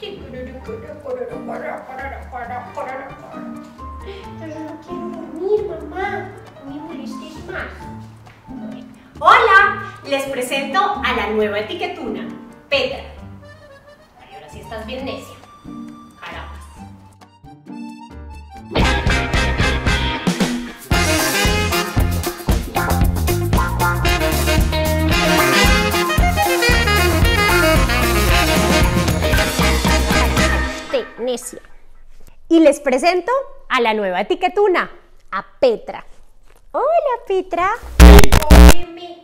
Pero no quiero dormir, mamá. No me molestes más. Hola, les presento a la nueva etiquetuna, Petra. Ay, ahora sí estás bien necia. Y les presento a la nueva etiquetuna, a Petra. Hola, Petra. Óyeme.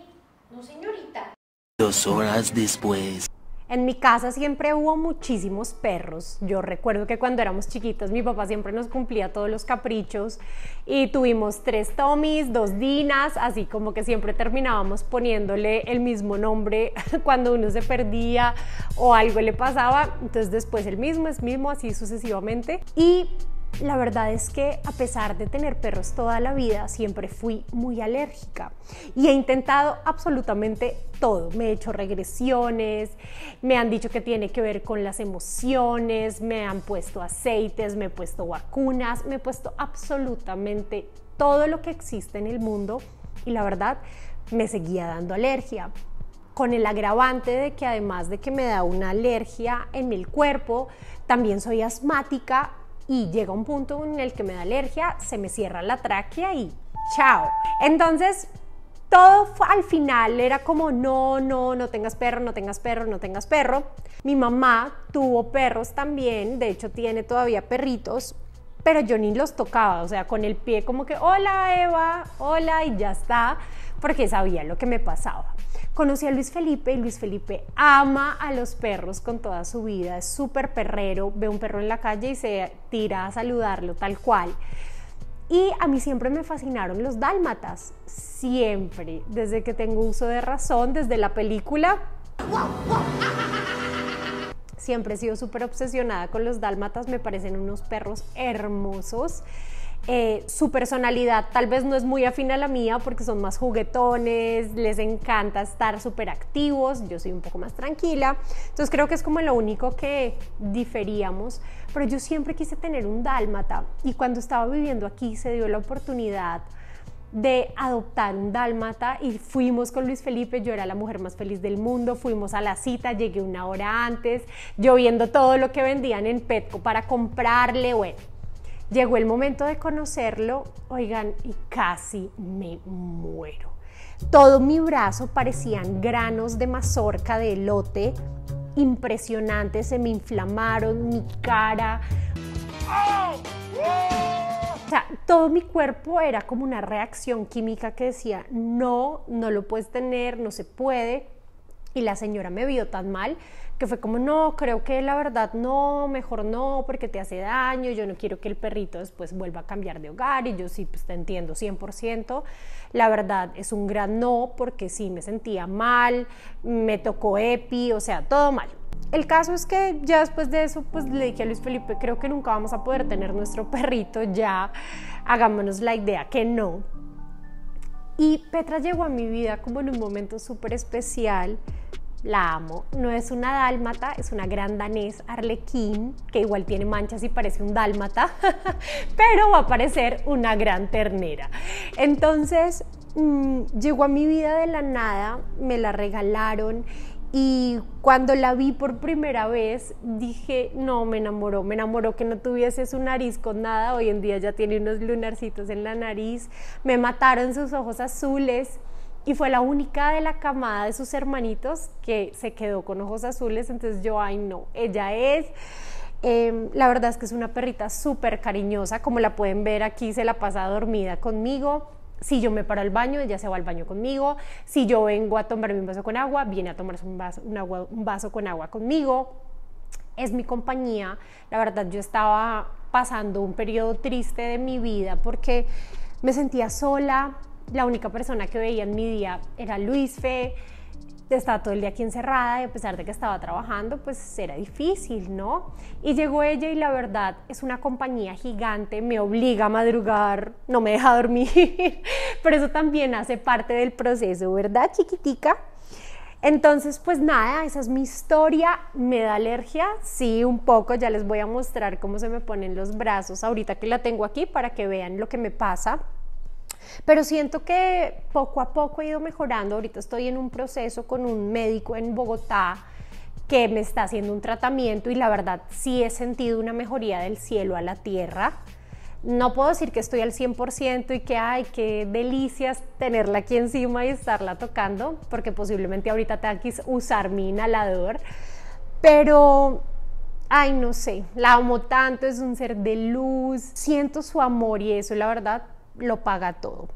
No, señorita. Dos horas después. En mi casa siempre hubo muchísimos perros. Yo recuerdo que cuando éramos chiquitos mi papá siempre nos cumplía todos los caprichos y tuvimos tres Tommys, dos Dinas, así como que siempre terminábamos poniéndole el mismo nombre cuando uno se perdía o algo le pasaba. Entonces después el mismo es mismo, así sucesivamente. Y la verdad es que a pesar de tener perros toda la vida, siempre fui muy alérgica y he intentado absolutamente todo. Me he hecho regresiones, me han dicho que tiene que ver con las emociones, me han puesto aceites, me he puesto vacunas, me he puesto absolutamente todo lo que existe en el mundo y la verdad me seguía dando alergia con el agravante de que además de que me da una alergia en el cuerpo, también soy asmática y llega un punto en el que me da alergia, se me cierra la tráquea y chao. Entonces, todo al final era como, no, no, no tengas perro, no tengas perro, no tengas perro. Mi mamá tuvo perros también, de hecho tiene todavía perritos, pero yo ni los tocaba, o sea, con el pie como que, hola Eva, hola y ya está, porque sabía lo que me pasaba. Conocí a Luis Felipe y Luis Felipe ama a los perros con toda su vida, es súper perrero, ve un perro en la calle y se tira a saludarlo tal cual. Y a mí siempre me fascinaron los dálmatas, siempre, desde que tengo uso de razón, desde la película. Siempre he sido súper obsesionada con los dálmatas, me parecen unos perros hermosos. Eh, su personalidad tal vez no es muy afín a la mía porque son más juguetones, les encanta estar súper activos, yo soy un poco más tranquila, entonces creo que es como lo único que diferíamos, pero yo siempre quise tener un dálmata y cuando estaba viviendo aquí se dio la oportunidad de adoptar un dálmata y fuimos con Luis Felipe, yo era la mujer más feliz del mundo, fuimos a la cita, llegué una hora antes, yo viendo todo lo que vendían en Petco para comprarle, bueno, Llegó el momento de conocerlo, oigan, y casi me muero. Todo mi brazo parecían granos de mazorca de elote, impresionantes, se me inflamaron, mi cara. O sea, todo mi cuerpo era como una reacción química que decía, no, no lo puedes tener, no se puede. Y la señora me vio tan mal que fue como, no, creo que la verdad no, mejor no, porque te hace daño, yo no quiero que el perrito después vuelva a cambiar de hogar y yo sí, pues te entiendo 100%. La verdad es un gran no, porque sí me sentía mal, me tocó EPI, o sea, todo mal. El caso es que ya después de eso, pues le dije a Luis Felipe, creo que nunca vamos a poder tener nuestro perrito, ya hagámonos la idea que no. Y Petra llegó a mi vida como en un momento súper especial la amo. No es una dálmata, es una gran danés arlequín, que igual tiene manchas y parece un dálmata, pero va a parecer una gran ternera. Entonces, mm, llegó a mi vida de la nada, me la regalaron y cuando la vi por primera vez dije, no, me enamoró, me enamoró que no tuviese su nariz con nada, hoy en día ya tiene unos lunarcitos en la nariz, me mataron sus ojos azules y fue la única de la camada de sus hermanitos que se quedó con ojos azules, entonces yo, ay no, ella es... Em, la verdad es que es una perrita súper cariñosa, como la pueden ver aquí, se la pasa dormida conmigo. Si yo me paro al baño, ella se va al baño conmigo. Si yo vengo a tomarme un vaso con agua, viene a tomarse un vaso, un, agua, un vaso con agua conmigo. Es mi compañía. La verdad, yo estaba pasando un periodo triste de mi vida porque me sentía sola, la única persona que veía en mi día era Luis Fe, estaba todo el día aquí encerrada y a pesar de que estaba trabajando, pues era difícil, ¿no? Y llegó ella y la verdad es una compañía gigante, me obliga a madrugar, no me deja dormir, pero eso también hace parte del proceso, ¿verdad, chiquitica? Entonces, pues nada, esa es mi historia. ¿Me da alergia? Sí, un poco. Ya les voy a mostrar cómo se me ponen los brazos ahorita que la tengo aquí para que vean lo que me pasa. Pero siento que poco a poco he ido mejorando. Ahorita estoy en un proceso con un médico en Bogotá que me está haciendo un tratamiento y la verdad sí he sentido una mejoría del cielo a la tierra. No puedo decir que estoy al 100% y que, ay, qué delicias tenerla aquí encima y estarla tocando, porque posiblemente ahorita tenga que usar mi inhalador, pero, ay, no sé, la amo tanto, es un ser de luz, siento su amor y eso, la verdad, lo paga todo.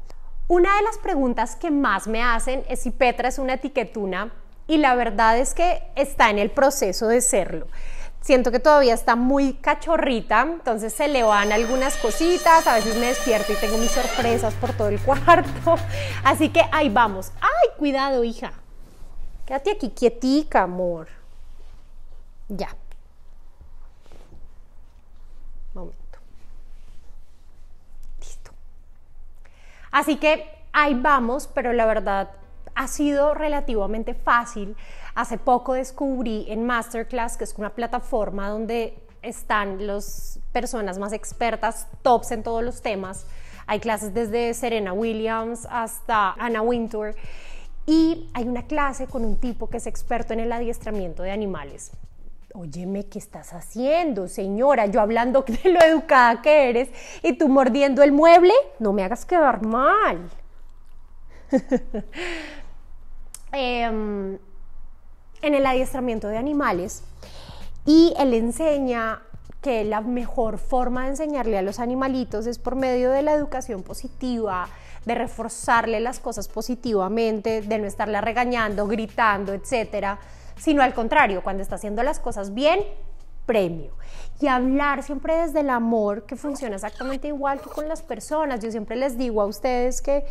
Una de las preguntas que más me hacen es si Petra es una etiquetuna y la verdad es que está en el proceso de serlo. Siento que todavía está muy cachorrita, entonces se le van algunas cositas, a veces me despierto y tengo mis sorpresas por todo el cuarto. Así que ahí vamos. ¡Ay, cuidado, hija! Quédate aquí quietica, amor. Ya. Momento. Así que ahí vamos, pero la verdad ha sido relativamente fácil. Hace poco descubrí en Masterclass, que es una plataforma donde están las personas más expertas, tops en todos los temas. Hay clases desde Serena Williams hasta Anna Wintour. Y hay una clase con un tipo que es experto en el adiestramiento de animales. Óyeme, ¿qué estás haciendo, señora? Yo hablando de lo educada que eres y tú mordiendo el mueble, no me hagas quedar mal. Em, en el adiestramiento de animales y él enseña que la mejor forma de enseñarle a los animalitos es por medio de la educación positiva, de reforzarle las cosas positivamente, de no estarla regañando, gritando, etcétera, sino al contrario, cuando está haciendo las cosas bien, premio. Y hablar siempre desde el amor, que funciona exactamente igual que con las personas. Yo siempre les digo a ustedes que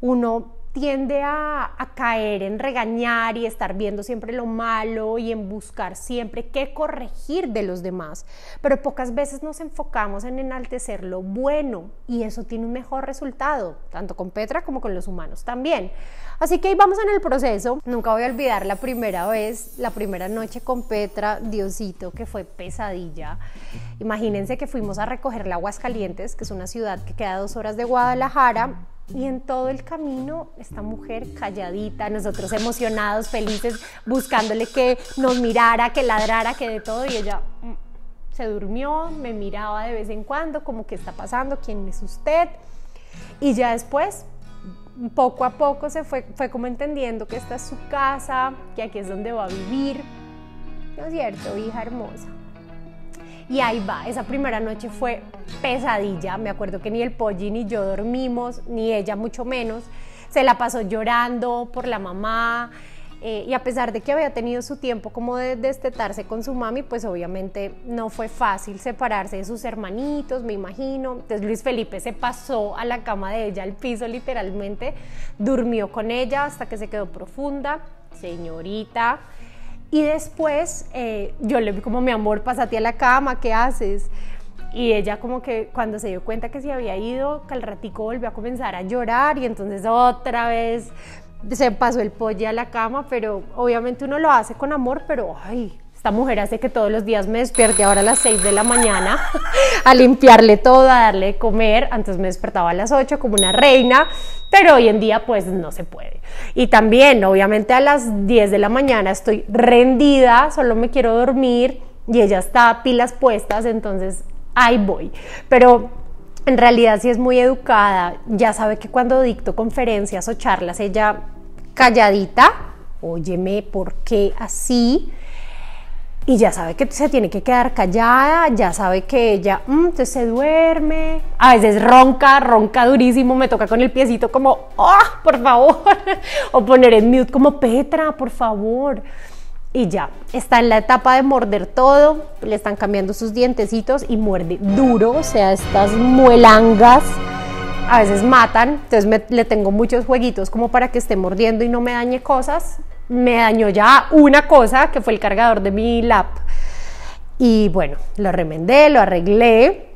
uno tiende a, caer en regañar y estar viendo siempre lo malo y en buscar siempre qué corregir de los demás, pero pocas veces nos enfocamos en enaltecer lo bueno y eso tiene un mejor resultado, tanto con Petra como con los humanos también. Así que ahí vamos en el proceso, nunca voy a olvidar la primera vez, la primera noche con Petra, Diosito, que fue pesadilla. Imagínense que fuimos a recoger la Aguascalientes, que es una ciudad que queda dos horas de Guadalajara, y en todo el camino, esta mujer calladita, nosotros emocionados, felices, buscándole que nos mirara, que ladrara, que de todo, y ella mm, se durmió, me miraba de vez en cuando, como que está pasando, quién es usted, y ya después, poco a poco se fue, fue como entendiendo que esta es su casa, que aquí es donde va a vivir, ¿no es cierto, hija hermosa? Y ahí va, esa primera noche fue pesadilla, me acuerdo que ni el Polly ni yo dormimos, ni ella mucho menos, se la pasó llorando por la mamá, eh, y a pesar de que había tenido su tiempo como de destetarse con su mami, pues obviamente no fue fácil separarse de sus hermanitos, me imagino. Entonces Luis Felipe se pasó a la cama de ella, al piso literalmente, durmió con ella hasta que se quedó profunda. Señorita, y después eh, yo le vi como, mi amor, pásate a la cama, ¿qué haces? Y ella como que cuando se dio cuenta que se había ido, que al ratico volvió a comenzar a llorar y entonces otra vez se pasó el pollo a la cama, pero obviamente uno lo hace con amor, pero ay, esta mujer hace que todos los días me despierte ahora a las 6 de la mañana a limpiarle todo, a darle de comer. Antes me despertaba a las 8 como una reina, pero hoy en día pues no se puede. Y también, obviamente a las 10 de la mañana estoy rendida, solo me quiero dormir y ella está pilas puestas, entonces ahí voy. Pero en realidad sí es muy educada, ya sabe que cuando dicto conferencias o charlas, ella calladita, óyeme, ¿por qué así? Y ya sabe que se tiene que quedar callada, ya sabe que ella mm, se duerme, a veces ronca, ronca durísimo, me toca con el piecito como, oh, por favor, o poner en mute como Petra, por favor. Y ya, está en la etapa de morder todo, le están cambiando sus dientecitos y muerde duro, o sea, estas muelangas a veces matan, entonces le tengo muchos jueguitos como para que esté mordiendo y no me dañe cosas, me dañó ya una cosa que fue el cargador de mi lap. Y bueno, lo remendé, lo arreglé,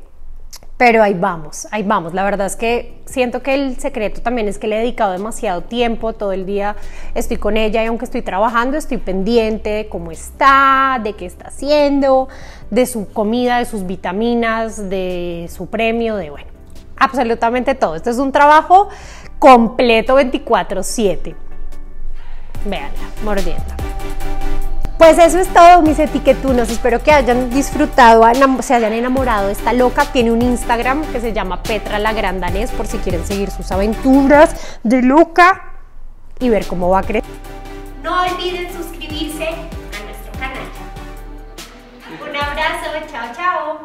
pero ahí vamos, ahí vamos. La verdad es que siento que el secreto también es que le he dedicado demasiado tiempo, todo el día estoy con ella y aunque estoy trabajando estoy pendiente de cómo está, de qué está haciendo, de su comida, de sus vitaminas, de su premio, de bueno, absolutamente todo. Esto es un trabajo completo 24/7. Veanla, mordiendo. Pues eso es todo, mis etiquetunos. Espero que hayan disfrutado, se hayan enamorado de esta loca. Tiene un Instagram que se llama Petra la Gran Danés por si quieren seguir sus aventuras de loca y ver cómo va a crecer. No olviden suscribirse a nuestro canal. Un abrazo, chao, chao.